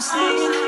I'm singing.